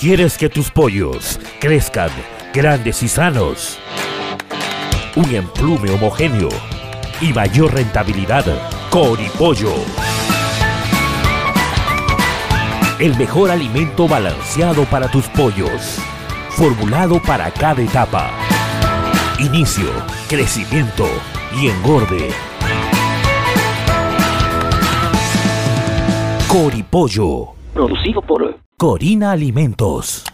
¿Quieres que tus pollos crezcan grandes y sanos? Un emplume homogéneo y mayor rentabilidad. Coripollo. El mejor alimento balanceado para tus pollos. Formulado para cada etapa. Inicio, crecimiento y engorde. Coripollo. Producido por Corina Alimentos.